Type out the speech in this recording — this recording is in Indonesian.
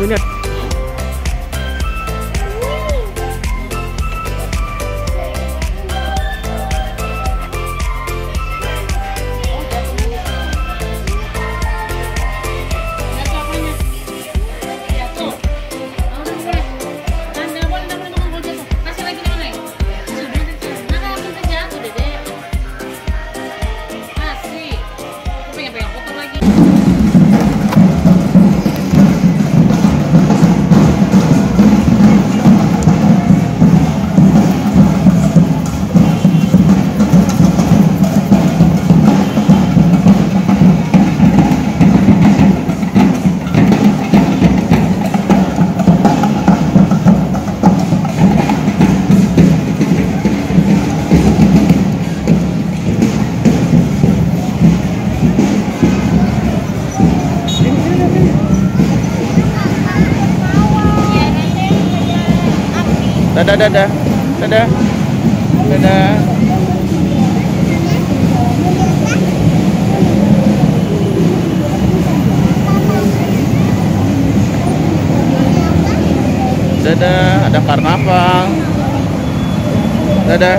với Nhật dadah dadah. Dadah. Dadah. Dadah. Ada karnaval. Dadah